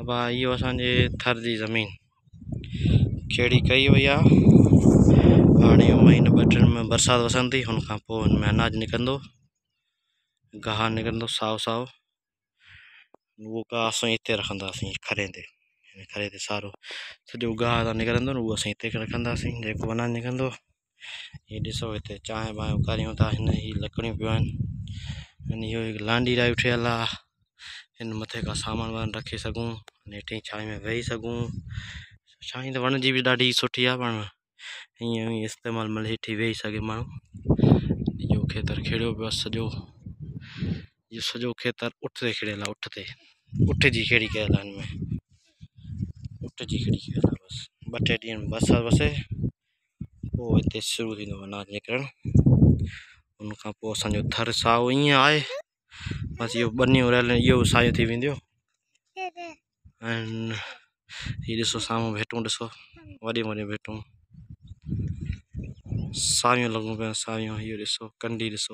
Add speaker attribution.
Speaker 1: اب یہ اے تھر زمین چیڑ کئی ہوئی ہے ہاں مہینہ بٹن میں برسات وسند ان کا اناج نک گہ نکل ساؤ ساؤ وہ گا رکھا سی کڑے کڑے سے سارا سب گاہ نکل وہ رکھیں نکلوں یہ سو چائے بائیں اکاروں تین یہ لکڑی پی لانڈی رائو ٹھل ہے ان مانک سوںٹ چ میں وی سو چائیں ویٹ ہوں استعمال میٹھی وی سکے موجود کھیڑ بس سجھو یہ سبر اٹھتے کھیڑیل ہے اٹھتے اٹھ جیڑی کل میں اٹھ جیڑی ہے بس۔ بٹے ڈی بس بس۔ وہ شروع ہوا نکلن ان کا در ساؤ یہ بس یہ بنی یہ سائی یہ سو ساموں بٹوں ڈسو وی مدیٹوں سائیں لگوں پہ سائیں یہ سو کنڈیس